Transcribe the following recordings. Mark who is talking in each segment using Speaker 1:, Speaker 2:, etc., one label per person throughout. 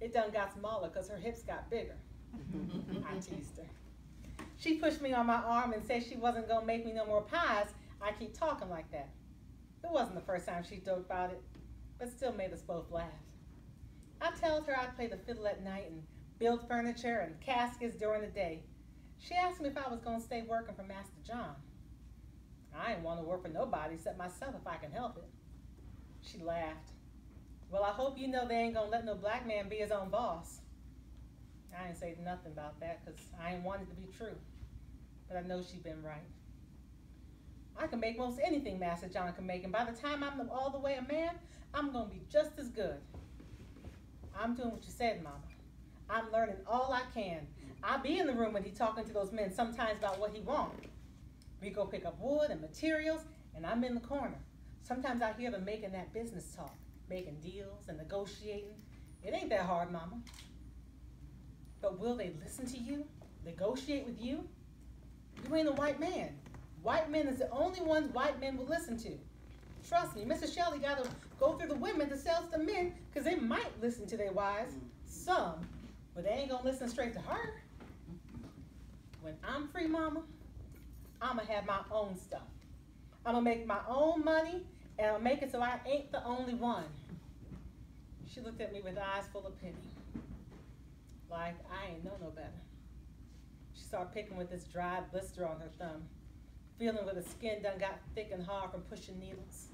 Speaker 1: It done got smaller because her hips got bigger. Mm-hmm. I teased her. She pushed me on my arm and said she wasn't gonna make me no more pies. I keep talking like that. It wasn't the first time she joked about it, but still made us both laugh. I told her I'd play the fiddle at night and build furniture and caskets during the day. She asked me if I was gonna stay working for Master John. I ain't want to work for nobody except myself if I can help it. She laughed. Well, I hope you know they ain't gonna let no black man be his own boss. I ain't say nothing about that because I ain't want it to be true. But I know she been right. I can make most anything Master John can make, and by the time I'm all the way a man, I'm gonna be just as good. I'm doing what you said, Mama. I'm learning all I can. I be in the room when he talking to those men sometimes about what he want. We go pick up wood and materials, and I'm in the corner. Sometimes I hear them making that business talk, making deals and negotiating. It ain't that hard, Mama. But will they listen to you? Negotiate with you? You ain't a white man. White men is the only ones white men will listen to. Trust me, Mrs. Shelley got to go through the women to sell to men because they might listen to their wives. Some, but they ain't going to listen straight to her. When I'm free, mama, I'm going to have my own stuff. I'm going to make my own money and I'll make it so I ain't the only one. She looked at me with eyes full of pity. Like I ain't know no better. She started picking with this dried blister on her thumb, feeling where the skin done got thick and hard from pushing needles.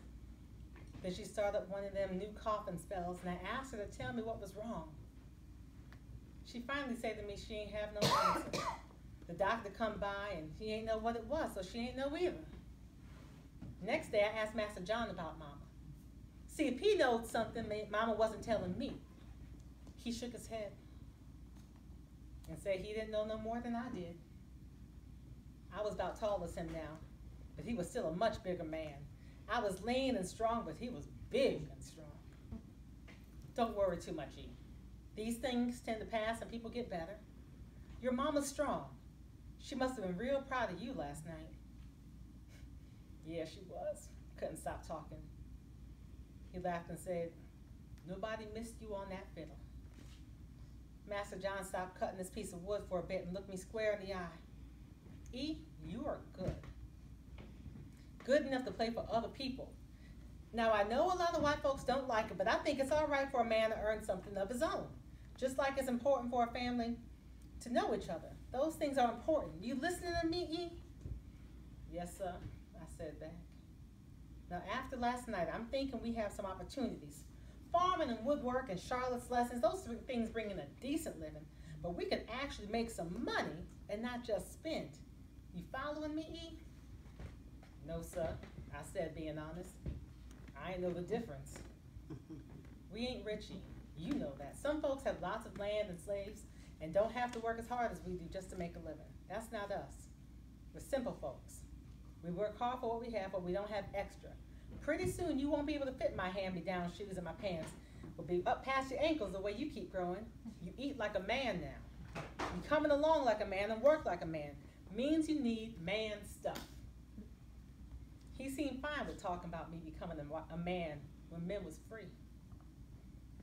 Speaker 1: Then she started one of them new coughing spells, and I asked her to tell me what was wrong. She finally said to me she ain't have no answer. The doctor come by and he ain't know what it was, so she ain't know either. Next day, I asked Master John about Mama. See, if he knows something Mama wasn't telling me, he shook his head and said he didn't know no more than I did. I was about tall as him now, but he was still a much bigger man. I was lean and strong, but he was big and strong. Don't worry too much, E. These things tend to pass and people get better. Your mama's strong. She must have been real proud of you last night. Yeah, she was. Couldn't stop talking. He laughed and said, Nobody missed you on that fiddle. Master John stopped cutting this piece of wood for a bit and looked me square in the eye. E, you are good. Good enough to play for other people. Now, I know a lot of white folks don't like it, but I think it's all right for a man to earn something of his own. Just like it's important for a family to know each other. Those things are important. You listening to me, E? Yes, sir, I said back. Now, after last night, I'm thinking we have some opportunities farming and woodwork and Charlotte's lessons, those things bring in a decent living. But we can actually make some money and not just spend. You following me, E? No, sir. I said, being honest. I ain't know the difference. we ain't rich, E. You know that. Some folks have lots of land and slaves and don't have to work as hard as we do just to make a living. That's not us. We're simple folks. We work hard for what we have, but we don't have extra. Pretty soon you won't be able to fit my hand-me-down shoes and my pants. Will be up past your ankles the way you keep growing. You eat like a man now. You coming along like a man and work like a man. Means you need man stuff. He seemed fine with talking about me becoming a, a man when men was free.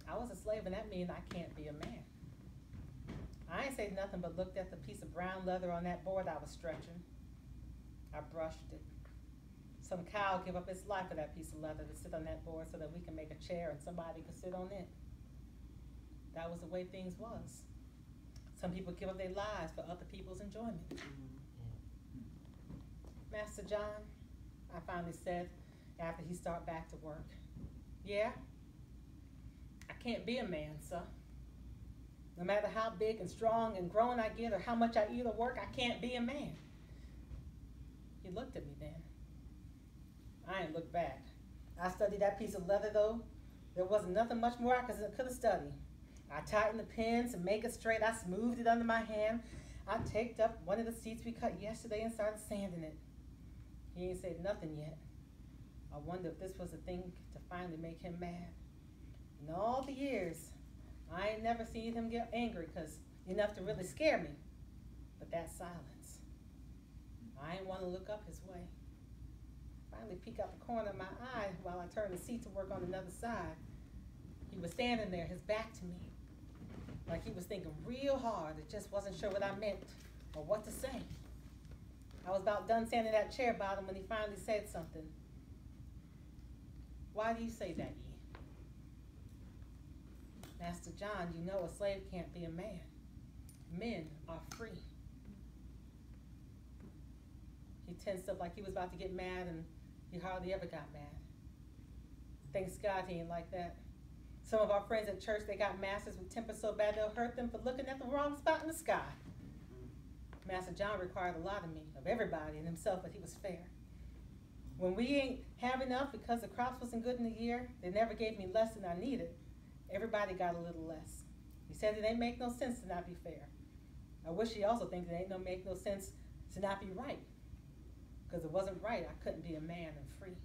Speaker 1: I was a slave and that means I can't be a man. I ain't say nothing but looked at the piece of brown leather on that board I was stretching. I brushed it. Some cow give up its life for that piece of leather to sit on that board so that we can make a chair and somebody could sit on it. That was the way things was. Some people give up their lives for other people's enjoyment. Mm-hmm. Master John, I finally said after he started back to work, yeah, I can't be a man, sir. No matter how big and strong and grown I get or how much I eat or work, I can't be a man. He looked at me then. I ain't looked back. I studied that piece of leather though. There wasn't nothing much more I could have studied. I tightened the pins and make it straight. I smoothed it under my hand. I taked up one of the seats we cut yesterday and started sanding it. He ain't said nothing yet. I wonder if this was the thing to finally make him mad. In all the years, I ain't never seen him get angry because enough to really scare me. But that silence, I didn't want to look up his way finally peek out the corner of my eye while I turned the seat to work on another side. He was standing there, his back to me. like he was thinking real hard and just wasn't sure what I meant or what to say. I was about done standing that chair him when he finally said something. Why do you say that, Ye? Master John, you know a slave can't be a man. Men are free. He tensed up like he was about to get mad, and he hardly ever got mad. Thanks God he ain't like that. Some of our friends at church, they got masters with temper so bad they'll hurt them for looking at the wrong spot in the sky. Master John required a lot of me, of everybody, and himself, but he was fair. When we ain't have enough because the crops wasn't good in the year, they never gave me less than I needed. Everybody got a little less. He said it ain't make no sense to not be fair. I wish he also thinks it ain't no make no sense to not be right. Because it wasn't right, I couldn't be a man and free.